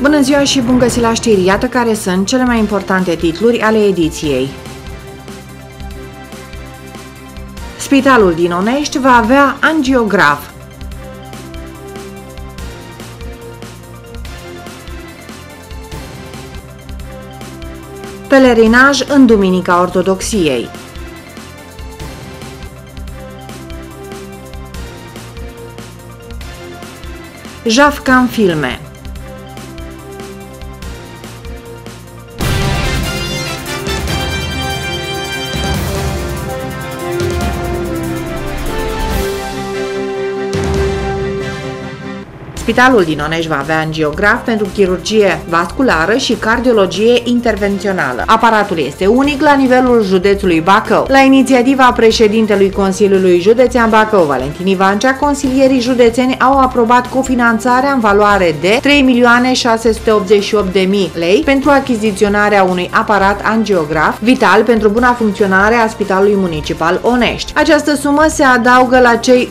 Bună ziua și bun găsit la știri! Iată care sunt cele mai importante titluri ale ediției. Spitalul din Onești va avea angiograf. Pelerinaj în Duminica Ortodoxiei. Jafcam Filme Spitalul din Onești va avea angiograf pentru chirurgie vasculară și cardiologie intervențională. Aparatul este unic la nivelul județului Bacău. La inițiativa președintelui Consiliului Județean Bacău, Valentin Ivancea, consilierii județeni au aprobat cofinanțarea în valoare de 3.688.000 lei pentru achiziționarea unui aparat angiograf vital pentru buna funcționare a Spitalului Municipal Onești. Această sumă se adaugă la cei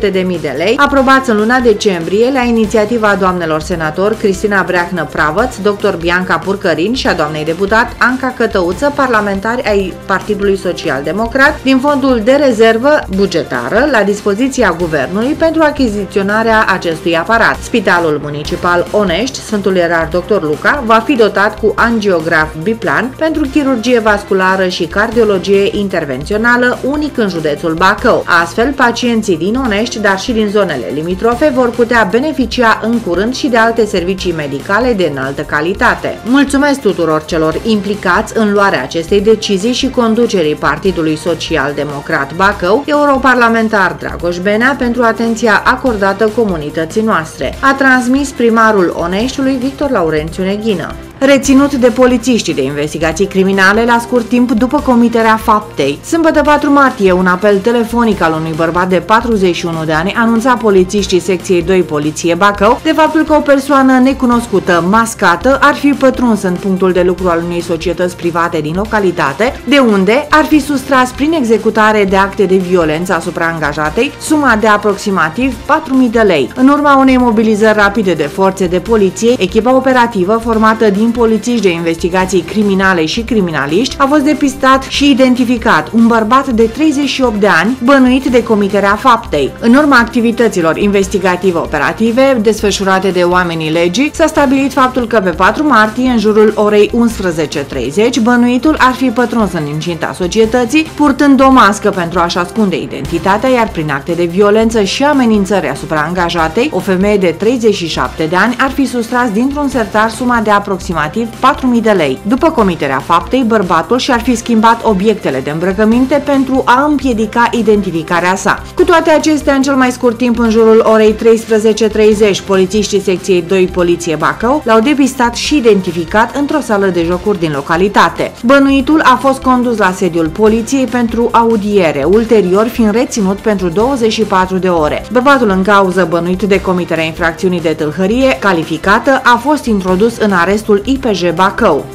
1.500.000 de lei aprobați în luna decembrie decembrie, la inițiativa doamnelor senator Cristina Breahnă Pravăț, dr. Bianca Purcărin și a doamnei deputat Anca Cătăuță, parlamentari ai Partidului Social Democrat, din fondul de rezervă bugetară la dispoziția Guvernului pentru achiziționarea acestui aparat. Spitalul Municipal Onești, Sfântul Erar Dr. Luca, va fi dotat cu angiograf biplan pentru chirurgie vasculară și cardiologie intervențională, unic în județul Bacău. Astfel, pacienții din Onești, dar și din zonele limitrofe vor putea beneficia în curând și de alte servicii medicale de înaltă calitate. Mulțumesc tuturor celor implicați în luarea acestei decizii și conducerii Partidului Social Democrat Bacău, europarlamentar Dragoș Benea pentru atenția acordată comunității noastre, a transmis primarul Oneștiului Victor Laurențiu Neghină reținut de polițiștii de investigații criminale la scurt timp după comiterea faptei. Sâmbătă 4 martie, un apel telefonic al unui bărbat de 41 de ani anunța polițiștii secției 2 Poliție Bacău de faptul că o persoană necunoscută, mascată, ar fi pătruns în punctul de lucru al unei societăți private din localitate, de unde ar fi sustras prin executare de acte de violență asupra angajatei suma de aproximativ 4.000 de lei. În urma unei mobilizări rapide de forțe de poliție, echipa operativă formată din polițiști de investigații criminale și criminaliști a fost depistat și identificat un bărbat de 38 de ani bănuit de comiterea faptei. În urma activităților investigative operative desfășurate de oamenii legii, s-a stabilit faptul că pe 4 martie, în jurul orei 11.30, bănuitul ar fi pătruns în incinta societății, purtând o mască pentru a-și ascunde identitatea, iar prin acte de violență și amenințări asupra angajatei, o femeie de 37 de ani ar fi sustras dintr-un sertar suma de aproximativ aproximativ 4.000 de lei. După comiterea faptei, bărbatul și-ar fi schimbat obiectele de îmbrăcăminte pentru a împiedica identificarea sa. Cu toate acestea, în cel mai scurt timp, în jurul orei 13.30, polițiștii secției 2 Poliție Bacău l-au depistat și identificat într-o sală de jocuri din localitate. Bănuitul a fost condus la sediul poliției pentru audiere, ulterior fiind reținut pentru 24 de ore. Bărbatul în cauză bănuit de comiterea infracțiunii de tâlhărie calificată a fost introdus în arestul IPJ Bacău.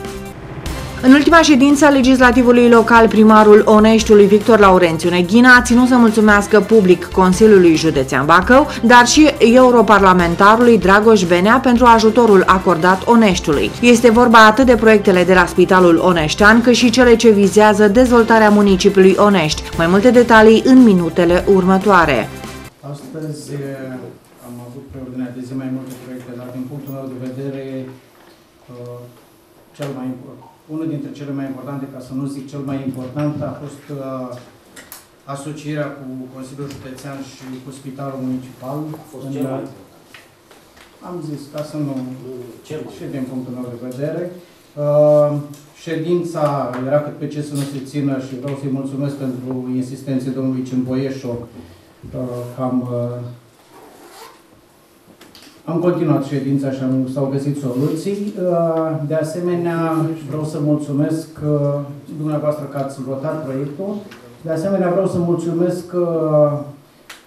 În ultima ședință a legislativului local, primarul Oneștiului Victor Laurențiu Neghina a ținut să mulțumească public Consiliului Județean Bacău, dar și europarlamentarului Dragoș Benea pentru ajutorul acordat Oneștiului. Este vorba atât de proiectele de la Spitalul Oneștean, cât și cele ce vizează dezvoltarea municipiului Onești. Mai multe detalii în minutele următoare. Astăzi eh, am avut pe ordinea de zi mai multe proiecte, dar din punctul meu de vedere Uh, cel mai, unul dintre cele mai importante, ca să nu zic cel mai important, a fost uh, asocierea cu Consiliul Județean și cu Spitalul Municipal. A fost cel mai Am zis, ca să nu... Cel și din punctul meu de vedere. Uh, ședința era cât pe ce să nu se țină și vreau să-i mulțumesc pentru insistențe domnului Cimboieșoc uh, că am uh, am continuat ședința și am, s-au găsit soluții. Uh, de asemenea, vreau să mulțumesc uh, dumneavoastră că ați votat proiectul. De asemenea, vreau să mulțumesc uh,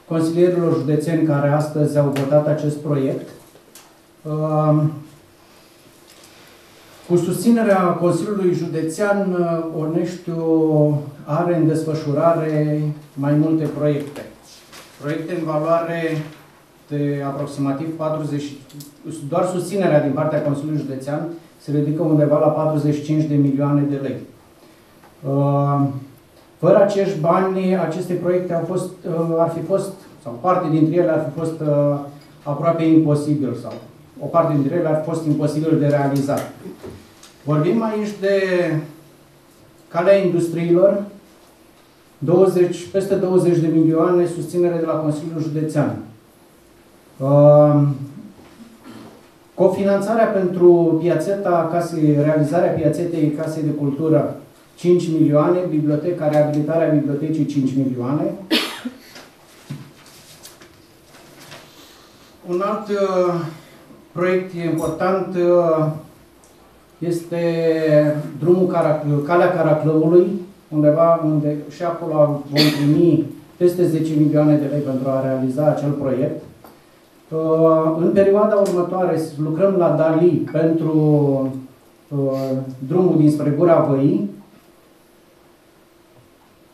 consilierilor județeni care astăzi au votat acest proiect. Cu susținerea Consiliului Județean, Oneștiu are în desfășurare mai multe proiecte. Proiecte în valoare de aproximativ 40, doar susținerea din partea Consiliului Județean se ridică undeva la 45 de milioane de lei. Uh, fără acești bani, aceste proiecte au fost, uh, ar fi fost, sau parte dintre ele ar fi fost uh, aproape imposibil, sau o parte dintre ele ar fi fost imposibil de realizat. Vorbim aici de calea industriilor, 20, peste 20 de milioane susținere de la Consiliul Județean. Uh, cofinanțarea pentru piațeta casei, realizarea piațetei Casei de Cultură 5 milioane, biblioteca, reabilitarea bibliotecii 5 milioane. Un alt uh, proiect important uh, este drumul Carac Calea Caraclăului, undeva unde și acolo vom primi peste 10 milioane de lei pentru a realiza acel proiect. Uh, în perioada următoare lucrăm la Dali pentru uh, drumul dinspre Gura Văii.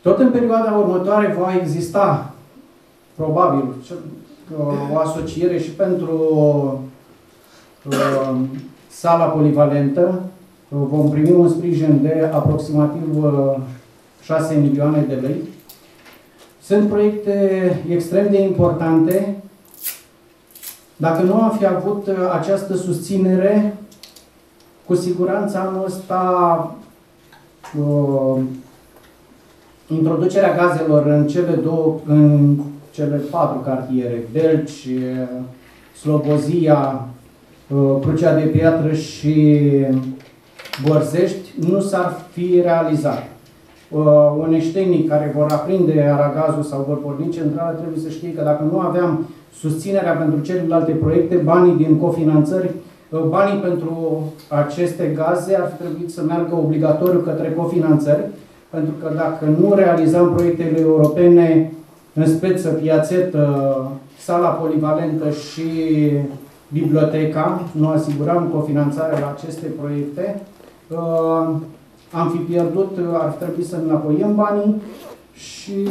Tot în perioada următoare va exista, probabil, uh, o asociere și pentru sala polivalentă. Vom primi un sprijin de aproximativ 6 milioane de lei. Sunt proiecte extrem de importante. Dacă nu am fi avut uh, această susținere, cu siguranță anul ăsta uh, introducerea gazelor în cele două, în cele patru cartiere, Delci, uh, Slobozia, uh, Crucea de Piatră și Borzești, nu s-ar fi realizat. Uh, uneștenii care vor aprinde aragazul sau vor porni centrala trebuie să știe că dacă nu aveam susținerea pentru celelalte proiecte, banii din cofinanțări, uh, banii pentru aceste gaze ar fi trebuit să meargă obligatoriu către cofinanțări, pentru că dacă nu realizam proiectele europene în speță, piațetă, sala polivalentă și biblioteca, nu asiguram cofinanțarea la aceste proiecte, uh, am fi pierdut, ar trebui să înapoiem banii și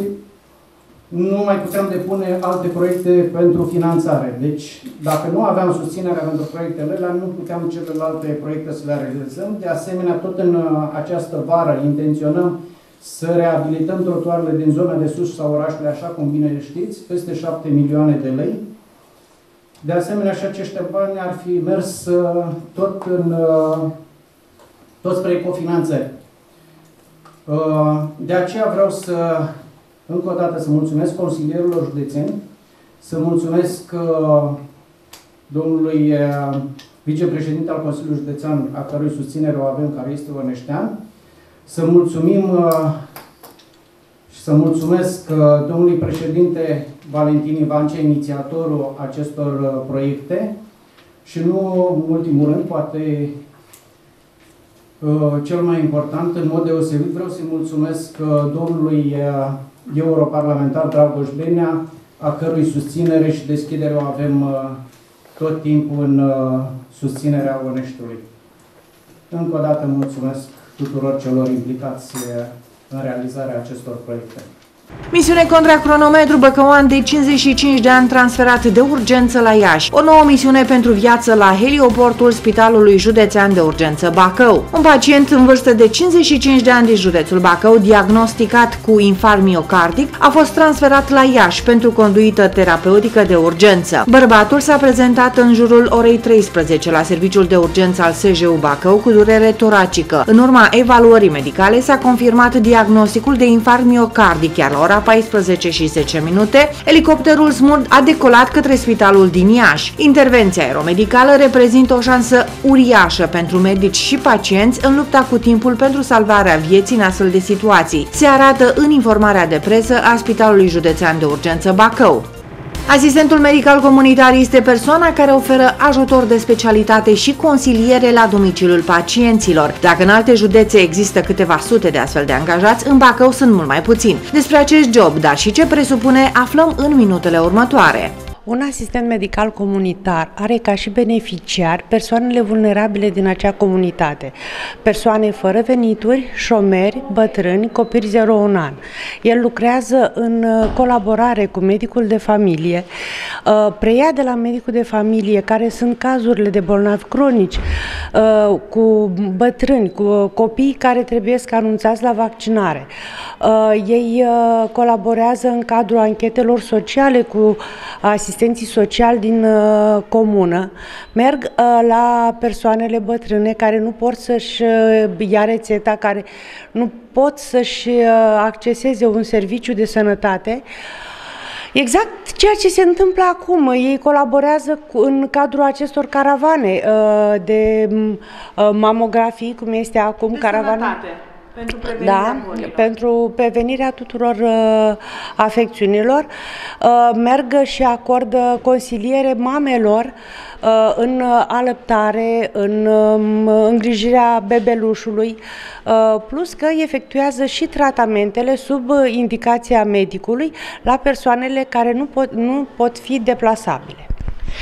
nu mai puteam depune alte proiecte pentru finanțare. Deci, dacă nu aveam susținerea pentru proiectele alea, nu puteam celelalte proiecte să le realizăm. De asemenea, tot în uh, această vară intenționăm să reabilităm trotuarele din zona de sus sau orașului, așa cum bine știți, peste 7 milioane de lei. De asemenea, și acești bani ar fi mers uh, tot în uh, tot spre cofinanțări. Uh, de aceea vreau să, încă o dată, să mulțumesc consilierilor județeni, să mulțumesc uh, domnului uh, vicepreședinte al Consiliului Județean, a cărui susținere o avem, care este Orneștean, să mulțumim și să mulțumesc domnului președinte Valentin Ivancea, inițiatorul acestor proiecte. Și nu în ultimul rând, poate Uh, cel mai important, în mod deosebit, vreau să-i mulțumesc uh, domnului uh, europarlamentar Dragoș Benea, a cărui susținere și deschidere o avem tot timpul în susținerea Oneștiului. Încă o dată mulțumesc tuturor celor implicați în realizarea acestor proiecte. Misiune contra cronometru Băcăoan de 55 de ani transferat de urgență la Iași. O nouă misiune pentru viață la helioportul Spitalului Județean de Urgență Bacău. Un pacient în vârstă de 55 de ani din județul Bacău, diagnosticat cu infarct miocardic, a fost transferat la Iași pentru conduită terapeutică de urgență. Bărbatul s-a prezentat în jurul orei 13 la serviciul de urgență al SJU Bacău cu durere toracică. În urma evaluării medicale s-a confirmat diagnosticul de infarct miocardic, iar la ora 14 și 10 minute, elicopterul Smurd a decolat către spitalul din Iași. Intervenția aeromedicală reprezintă o șansă uriașă pentru medici și pacienți în lupta cu timpul pentru salvarea vieții în astfel de situații. Se arată în informarea de presă a Spitalului Județean de Urgență Bacău. Asistentul medical comunitar este persoana care oferă ajutor de specialitate și consiliere la domiciliul pacienților. Dacă în alte județe există câteva sute de astfel de angajați, în Bacău sunt mult mai puțini. Despre acest job, dar și ce presupune, aflăm în minutele următoare. Un asistent medical comunitar are ca și beneficiar persoanele vulnerabile din acea comunitate, persoane fără venituri, șomeri, bătrâni, copii 0-1 an. El lucrează în uh, colaborare cu medicul de familie, uh, preia de la medicul de familie care sunt cazurile de bolnavi cronici, uh, cu bătrâni, cu copii care trebuie să anunțați la vaccinare. Ei colaborează în cadrul anchetelor sociale cu asistent asistenții sociali din uh, comună merg uh, la persoanele bătrâne care nu pot să-și uh, ia rețeta, care nu pot să-și uh, acceseze un serviciu de sănătate. Exact ceea ce se întâmplă acum. Ei colaborează cu, în cadrul acestor caravane uh, de uh, mamografii, cum este acum de caravana. Sănătate. Pentru prevenirea da, bolilor. pentru prevenirea tuturor uh, afecțiunilor. Uh, merg și acordă consiliere mamelor uh, în alăptare, în uh, îngrijirea bebelușului, uh, plus că efectuează și tratamentele sub indicația medicului la persoanele care nu pot, nu pot fi deplasabile.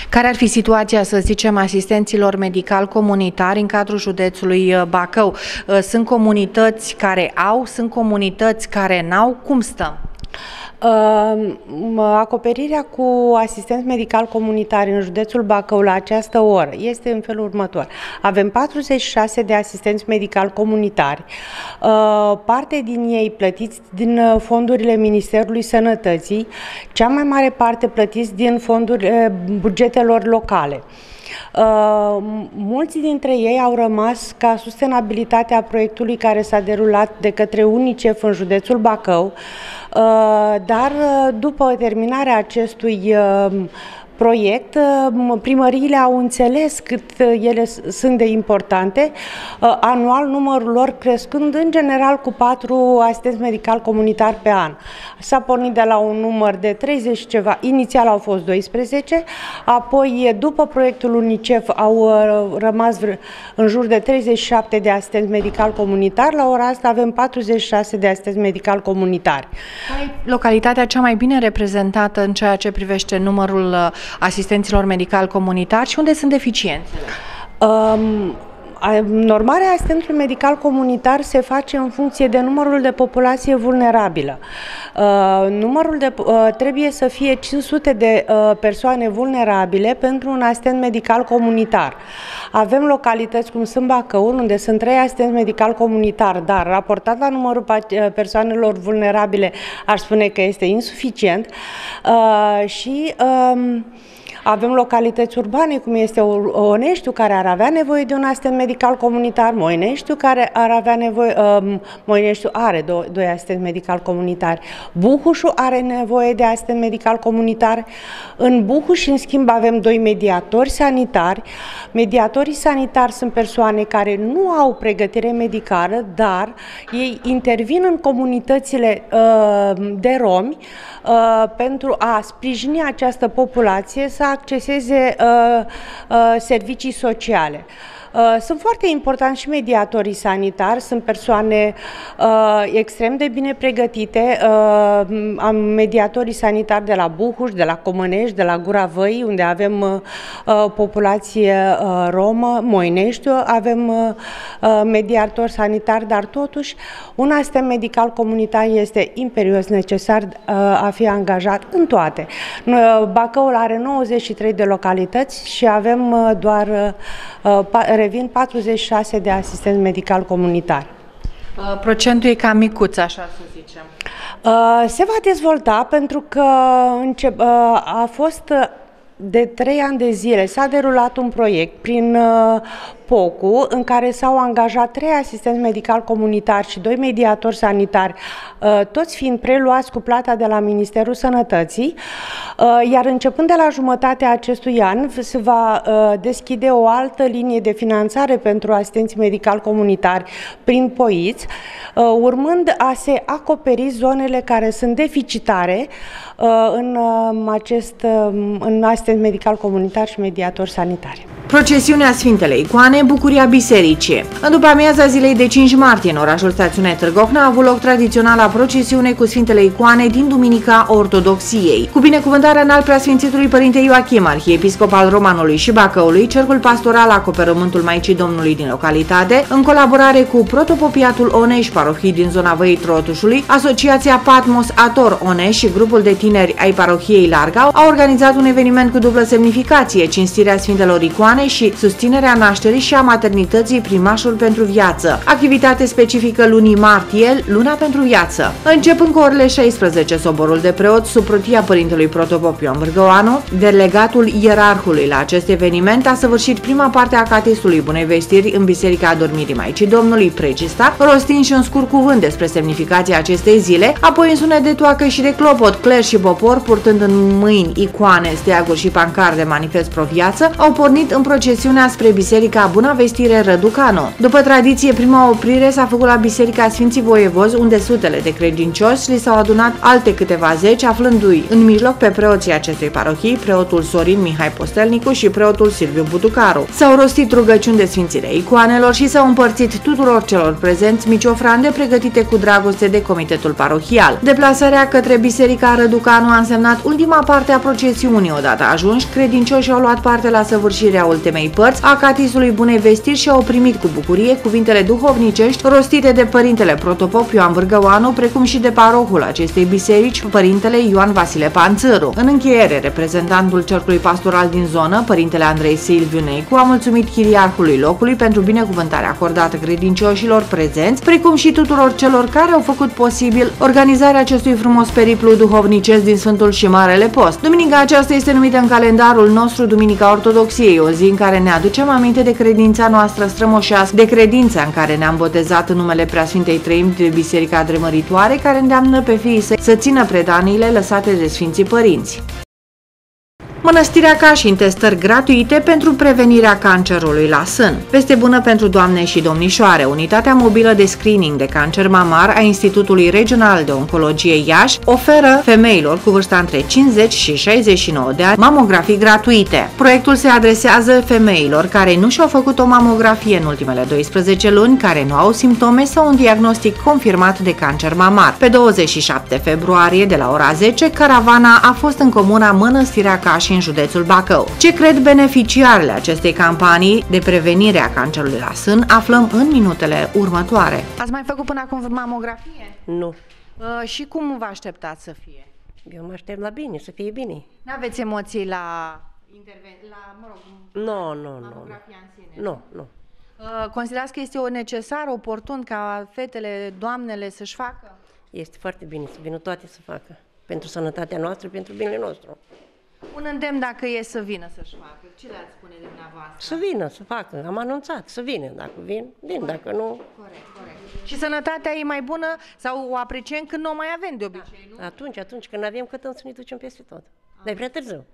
Care ar fi situația, să zicem, asistenților medical comunitari în cadrul județului uh, Bacău? Uh, sunt comunități care au, sunt comunități care n-au? Cum stăm? Acoperirea cu asistenți medical comunitari în județul Bacău la această oră este în felul următor. Avem 46 de asistenți medical comunitari, uh, parte din ei plătiți din uh, fondurile Ministerului Sănătății, cea mai mare parte plătiți din fonduri uh, bugetelor locale. Uh, mulți dintre ei au rămas ca sustenabilitatea proiectului care s-a derulat de către UNICEF în județul Bacău, uh, dar uh, după terminarea acestui proiect, primăriile au înțeles cât ele sunt de importante, anual numărul lor crescând în general cu patru asistenți medical comunitar pe an. S-a pornit de la un număr de 30 ceva, inițial au fost 12, apoi după proiectul UNICEF au rămas în jur de 37 de asistenți medical comunitar, la ora asta avem 46 de asistenți medical comunitari. Localitatea cea mai bine reprezentată în ceea ce privește numărul asistenților medical comunitari și unde sunt deficiențele? Um, Normarea asistentului medical comunitar se face în funcție de numărul de populație vulnerabilă. Uh, numărul de, uh, trebuie să fie 500 de uh, persoane vulnerabile pentru un asistent medical comunitar. Avem localități cum sunt Bacăul, unde sunt trei asistenți medical comunitar, dar raportat la numărul persoanelor vulnerabile, aș spune că este insuficient. Și uh, avem localități urbane, cum este Oneștiu, care ar avea nevoie de un asistent medical comunitar, Moineștiu, care ar avea nevoie, uh, Moineștiu are doi, doi asistent medical comunitari, Buhușu are nevoie de asistent medical comunitar. În Buhuș, în schimb, avem doi mediatori sanitari. Mediatorii sanitari sunt persoane care nu au pregătire medicală, dar ei intervin în comunitățile uh, de romi uh, pentru a sprijini această populație să acceseze uh, uh, servicii sociale. Uh, sunt foarte importanti și mediatorii sanitari, sunt persoane uh, extrem de bine pregătite. Uh, am mediatorii sanitari de la Buhuș, de la Comănești, de la Gura Văi, unde avem uh, uh, populație uh, romă, Moineștiu, avem uh, uh, mediator sanitar, dar totuși un asistent medical comunitar este imperios necesar uh, a fi angajat în toate. Uh, Bacăul are 93 de localități și avem uh, doar uh, revin 46 de asistenți medical comunitari. Uh, procentul e cam micuț, așa să zicem. Uh, se va dezvolta pentru că încep, uh, a fost de trei ani de zile s-a derulat un proiect prin uh, POCU în care s-au angajat trei asistenți medical comunitari și doi mediatori sanitari, uh, toți fiind preluați cu plata de la Ministerul Sănătății, uh, iar începând de la jumătatea acestui an se va uh, deschide o altă linie de finanțare pentru asistenții medical comunitari prin POIți, uh, urmând a se acoperi zonele care sunt deficitare uh, în uh, acest în asistent medical comunitar și mediator sanitari. Procesiunea Sfintele Icoane, bucuria bisericii. În după amiaza zilei de 5 martie, în orașul stațiune Târgohna, a avut loc tradiționala procesiune cu Sfintele Icoane din Duminica Ortodoxiei. Cu binecuvântarea în al preasfințitului Părinte Ioachim, arhiepiscop al Romanului și Bacăului, cercul pastoral acoperământul Maicii Domnului din localitate, în colaborare cu Protopopiatul Oneș, parohii din zona Văii Trotușului, Asociația Patmos Ator Oneș și grupul de tineri ai parohiei Larga, au organizat un eveniment cu dublă semnificație, cinstirea Sfintelor Icoane și susținerea nașterii și a maternității primașul pentru viață, activitate specifică lunii martie, luna pentru viață. Începând cu orele 16, soborul de preot sub protia părintelui protopop Ioan Bârgăoanu, delegatul ierarhului la acest eveniment a săvârșit prima parte a catistului Bunei Vestiri în Biserica Adormirii Maicii Domnului Pregista, rostind și un scurt cuvânt despre semnificația acestei zile, apoi în sunet de toacă și de clopot, cler și popor, purtând în mâini icoane, steaguri și pancarde manifest pro viață, au pornit în procesiunea spre Biserica Buna Vestire Răducanu. După tradiție, prima oprire s-a făcut la Biserica Sfinții Voievozi, unde sutele de credincioși li s-au adunat alte câteva zeci, aflându-i în mijloc pe preoții acestei parohii, preotul Sorin Mihai Postelnicu și preotul Silviu Butucaru. S-au rostit rugăciuni de sfințire icoanelor și s-au împărțit tuturor celor prezenți mici ofrande pregătite cu dragoste de comitetul parohial. Deplasarea către Biserica Răducanu a însemnat ultima parte a procesiunii. Odată ajunși, credincioșii au luat parte la săvârșirea ultimei părți a catisului Bunei Vestiri și au primit cu bucurie cuvintele duhovnicești rostite de părintele protopop Ioan Vârgăoanu, precum și de parohul acestei biserici, părintele Ioan Vasile Panțăru. În încheiere, reprezentantul cercului pastoral din zonă, părintele Andrei Silviu Neicu, a mulțumit chiriarhului locului pentru binecuvântarea acordată credincioșilor prezenți, precum și tuturor celor care au făcut posibil organizarea acestui frumos periplu duhovnicesc din Sfântul și Marele Post. Duminica aceasta este numită în calendarul nostru Duminica Ortodoxiei, o zi în care ne aducem aminte de credința noastră strămoșească, de credința în care ne-am botezat în numele Preasfintei Treimi de Biserica Dremăritoare, care îndeamnă pe fiii săi să țină predaniile lăsate de Sfinții Părinți. Mănăstirea Cașin testări gratuite pentru prevenirea cancerului la sân. Veste bună pentru doamne și domnișoare. Unitatea mobilă de screening de cancer mamar a Institutului Regional de Oncologie Iași oferă femeilor cu vârsta între 50 și 69 de ani mamografii gratuite. Proiectul se adresează femeilor care nu și-au făcut o mamografie în ultimele 12 luni, care nu au simptome sau un diagnostic confirmat de cancer mamar. Pe 27 februarie, de la ora 10, caravana a fost în comuna Mănăstirea Cașin în județul Bacău. Ce cred beneficiarele acestei campanii de prevenire a cancerului la sân aflăm în minutele următoare. Ați mai făcut până acum mamografie? Nu. Uh, și cum vă așteptați să fie? Eu mă aștept la bine, să fie bine. Nu aveți emoții la interven- la, mă rog, Nu, nu, nu. mamografia în sine? Nu, nu. Uh, considerați că este o necesar, oportun ca fetele, doamnele să-și facă? Este foarte bine să vină toate să facă. Pentru sănătatea noastră, pentru binele nostru. Un îndemn dacă e să vină să-și facă. Ce le-ați spune dumneavoastră? Să vină, să facă. Am anunțat, să vină. Dacă vin, vin. Dacă nu, Corect, corect. Și sănătatea e mai bună sau o apreciem când nu o mai avem de obicei, nu? atunci, atunci când avem cătăm să ne ducem peste tot. Dar e prea târziu.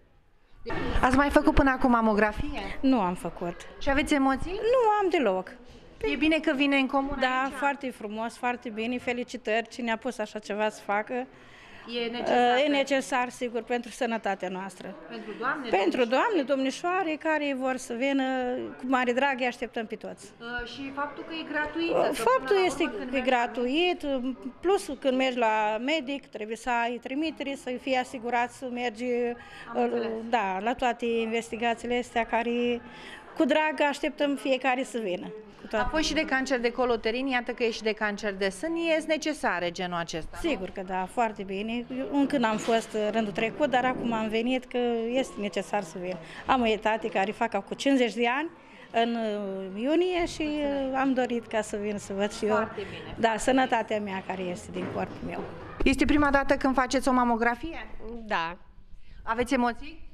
Ați mai făcut până acum mamografie? Nu am făcut. Și aveți emoții? Nu am deloc. E bine că vine în comun Da, aici. foarte frumos, foarte bine. Felicitări cine a pus așa ceva să facă. E necesar. E necesar, sigur, pentru sănătatea noastră. Pentru doamne. Pentru doamne, domnișoare, care vor să vină, cu mare drag, îi așteptăm pe toți. Uh, și faptul că e gratuită. că Faptul până la este urmă, când că e mergi- gratuit, plus când mergi la medic, trebuie să ai trimitere, să fii asigurat să mergi uh, da, la toate investigațiile astea care cu drag așteptăm fiecare să vină. Cu toate. Apoi și de cancer de coloterin, iată că e și de cancer de sân, e necesare genul acesta. nu? Sigur că da, foarte bine. Eu încă n-am fost uh, rândul trecut, dar acum am venit că este necesar să vin. Am o etate care fac cu 50 de ani în uh, iunie și uh, am dorit ca să vin să văd și eu. Foarte bine. Da, sănătatea mea care este din corpul meu. Este prima dată când faceți o mamografie? Da. Aveți emoții?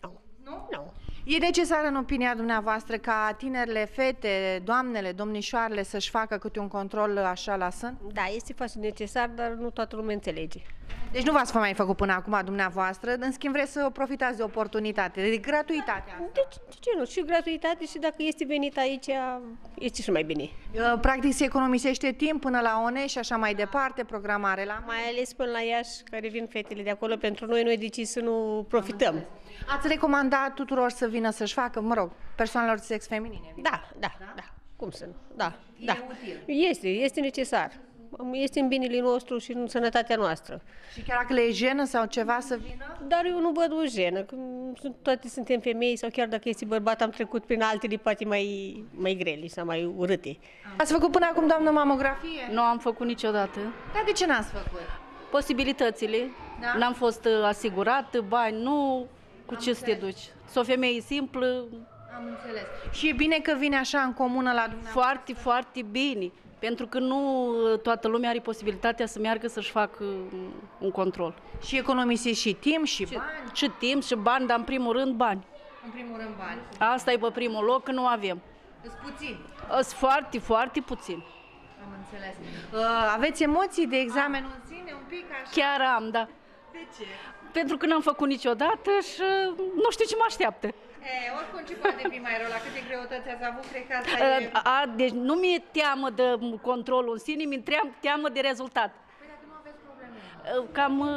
Nu. Nu? Nu. E necesar în opinia dumneavoastră ca tinerile fete, doamnele, domnișoarele să-și facă câte un control așa la sân? Da, este foarte necesar, dar nu toată lumea înțelege. Deci nu v-ați mai făcut până acum dumneavoastră, în schimb vreți să profitați de oportunitate, de gratuitatea asta. Deci, de ce nu? Și gratuitate și dacă este venit aici, este și mai bine. Uh, Practic se economisește timp până la ONE și așa mai departe, programare la... Mai ales până la Iași, care vin fetele de acolo, pentru noi noi decis să nu profităm. Ați recomandat tuturor să vină să-și facă, mă rog, persoanelor de sex feminine? Da, da, da. Cum să nu? Da, E da. util. Este, este necesar. Este în binele nostru și în sănătatea noastră. Și chiar dacă le e jenă sau ceva să vină? Dar eu nu văd o jenă. că sunt- Toate suntem femei sau chiar dacă este bărbat, am trecut prin altele poate mai, mai grele sau mai urâte. Ați făcut până acum, doamnă, mamografie? Nu am făcut niciodată. Dar de ce n-ați făcut? Posibilitățile, Da? n-am fost uh, asigurat, bani, nu, cu ce să te duci. Sunt o femeie simplă, Am înțeles. Și e bine că vine așa în comună la dumneavoastră? foarte, foarte bine, pentru că nu uh, toată lumea are posibilitatea să meargă să-și facă uh, un control. Și economisiți și timp și bani? Și timp și bani, dar în primul rând bani. În primul rând bani. Asta e pe primul loc, că nu avem. Îți puțin. Sunt foarte, foarte puțin. Am înțeles. Uh, aveți emoții de examenul în sine, un pic așa? Chiar am, da. De ce? Pentru că n-am făcut niciodată și uh, nu știu ce mă așteaptă. E, oricum ce poate fi mai rău, la câte greutăți ați avut, cred că asta e... A, a, deci nu mi-e teamă de controlul în sine, mi-e team- teamă de rezultat. Păi dacă nu aveți probleme, Uh, Cam, uh,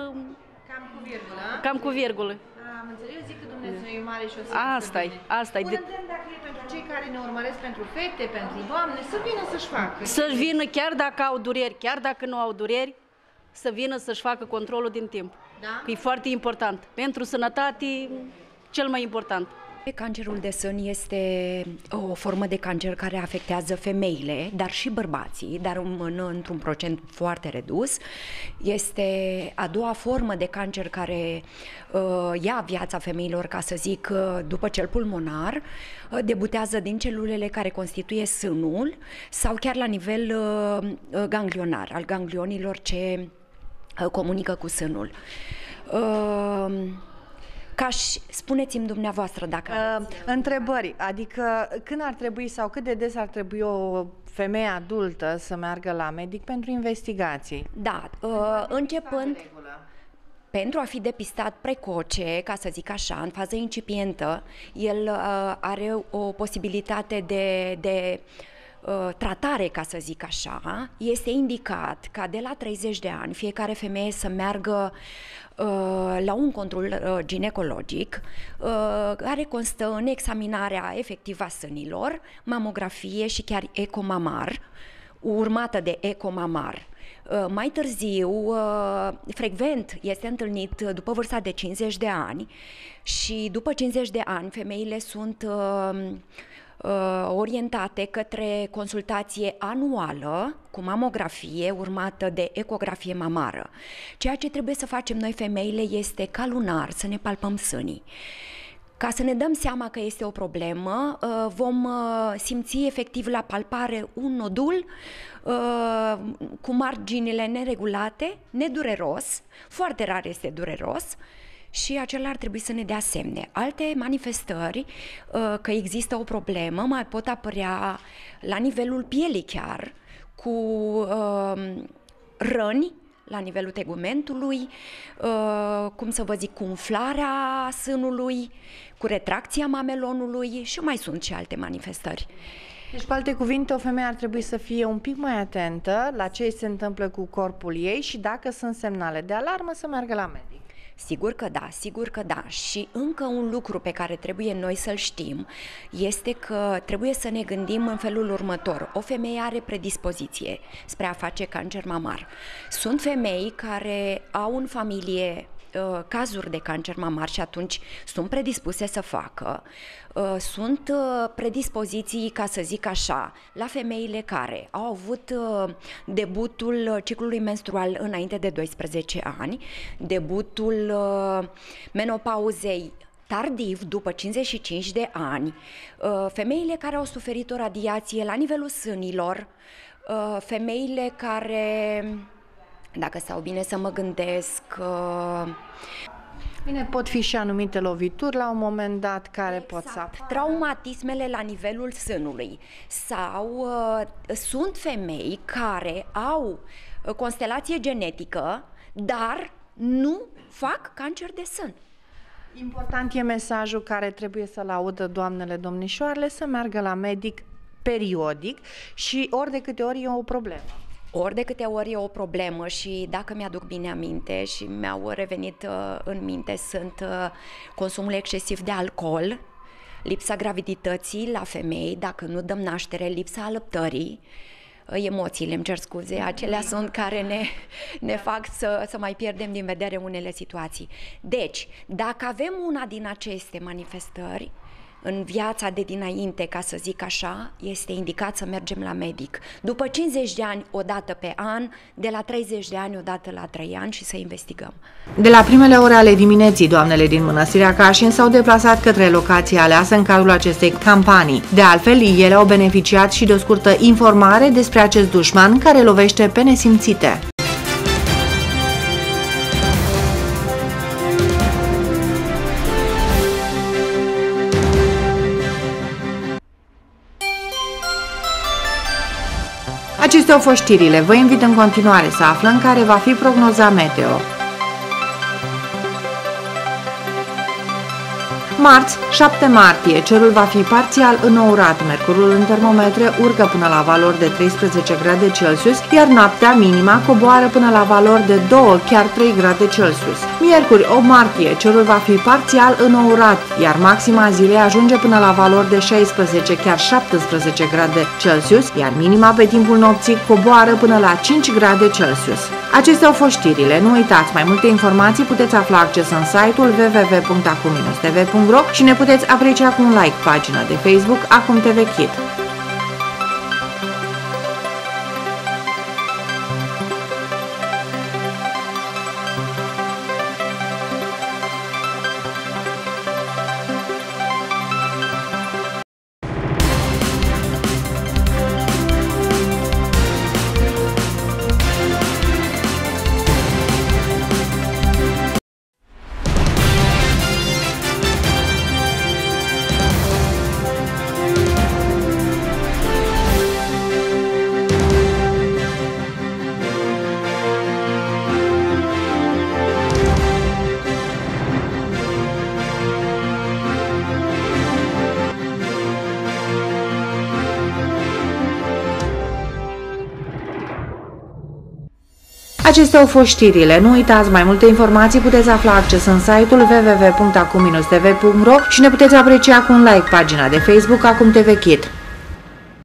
cam cu virgulă, a? cam cu virgulă. Am înțeles, eu zic că Dumnezeu e mare și o să Asta-i, asta-i. Un De- îndemn dacă e pentru cei care ne urmăresc, pentru fete, pentru doamne, să vină să-și facă. Să-și vină chiar dacă au dureri, chiar dacă nu au dureri, să vină să-și facă controlul din timp. Da? Că e foarte important. Pentru sănătate, cel mai important. Cancerul de sân este o formă de cancer care afectează femeile, dar și bărbații, dar în, într-un procent foarte redus. Este a doua formă de cancer care uh, ia viața femeilor, ca să zic, uh, după cel pulmonar, uh, debutează din celulele care constituie sânul sau chiar la nivel uh, uh, ganglionar, al ganglionilor ce uh, comunică cu sânul. Uh, ca și, spuneți-mi dumneavoastră dacă Uh, întrebări, adică când ar trebui sau cât de des ar trebui o femeie adultă să meargă la medic pentru investigații? Da, uh, începând Regulă. pentru a fi depistat precoce, ca să zic așa, în fază incipientă, el uh, are o posibilitate de, de uh, tratare, ca să zic așa, este indicat ca de la 30 de ani fiecare femeie să meargă uh, la un control uh, ginecologic uh, care constă în examinarea efectivă a sânilor, mamografie și chiar ecomamar, urmată de ecomamar. Uh, Mai târziu, uh, frecvent este întâlnit după vârsta de 50 de ani și după 50 de ani femeile sunt uh, uh, orientate către consultație anuală cu mamografie urmată de ecografie mamară. Ceea ce trebuie să facem noi femeile este ca lunar să ne palpăm sânii. Ca să ne dăm seama că este o problemă, uh, vom uh, simți efectiv la palpare un nodul uh, cu marginile neregulate, nedureros, foarte rar este dureros, și acela ar trebui să ne dea semne. Alte manifestări uh, că există o problemă mai pot apărea la nivelul pielii chiar, cu uh, răni la nivelul tegumentului, uh, cum să vă zic, cu umflarea sânului, cu retracția mamelonului și mai sunt și alte manifestări. Deci, cu alte cuvinte, o femeie ar trebui să fie un pic mai atentă la ce se întâmplă cu corpul ei și dacă sunt semnale de alarmă să meargă la medic. Sigur că da, sigur că da. Și încă un lucru pe care trebuie noi să-l știm este că trebuie să ne gândim în felul următor. O femeie are predispoziție spre a face cancer mamar. Sunt femei care au în familie uh, cazuri de cancer mamar și atunci sunt predispuse să facă. Uh, Sunt uh, predispoziții, ca să zic așa, la femeile care au avut uh, debutul ciclului menstrual înainte de 12 ani, debutul uh, menopauzei tardiv, după 55 de ani, uh, femeile care au suferit o radiație la nivelul sânilor, uh, femeile care, dacă stau bine să mă gândesc, uh, Bine, pot fi și anumite lovituri la un moment dat care pot să apară. traumatismele la nivelul sânului sau uh, sunt femei care au uh, constelație genetică, dar nu fac cancer de sân. Important e mesajul care trebuie să-l audă doamnele domnișoarele să meargă la medic periodic și ori de câte ori e o problemă. Ori de câte ori e o problemă și dacă mi-aduc bine aminte și mi-au revenit uh, în minte sunt uh, consumul excesiv de alcool, lipsa gravidității la femei, dacă nu dăm naștere, lipsa alăptării, uh, emoțiile, îmi cer scuze, acelea sunt care ne, ne fac să, să mai pierdem din vedere unele situații. Deci, dacă avem una din aceste manifestări, în viața de dinainte, ca să zic așa, este indicat să mergem la medic. După 50 de ani, o dată pe an, de la 30 de ani, o dată la 3 ani și să investigăm. De la primele ore ale dimineții, doamnele din Mănăstirea Cașin s-au deplasat către locația aleasă în cadrul acestei campanii. De altfel, ele au beneficiat și de o scurtă informare despre acest dușman care lovește pe nesimțite. Acestea au fost știrile. Vă invit în continuare să aflăm care va fi prognoza meteo. Marți, 7 martie, cerul va fi parțial înourat, mercurul în termometre urcă până la valori de 13 grade Celsius, iar noaptea minima coboară până la valori de 2, chiar 3 grade Celsius. Miercuri, 8 martie, cerul va fi parțial înourat, iar maxima zilei ajunge până la valori de 16, chiar 17 grade Celsius, iar minima pe timpul nopții coboară până la 5 grade Celsius. Acestea au fost știrile. Nu uitați, mai multe informații puteți afla acces în site-ul www.acum-tv.ro și ne puteți aprecia cu un like pagina de Facebook Acum TV Kid. Acestea au fost știrile. Nu uitați, mai multe informații puteți afla acces în site-ul www.acum-tv.ro și ne puteți aprecia cu un like pagina de Facebook Acum TV Kit.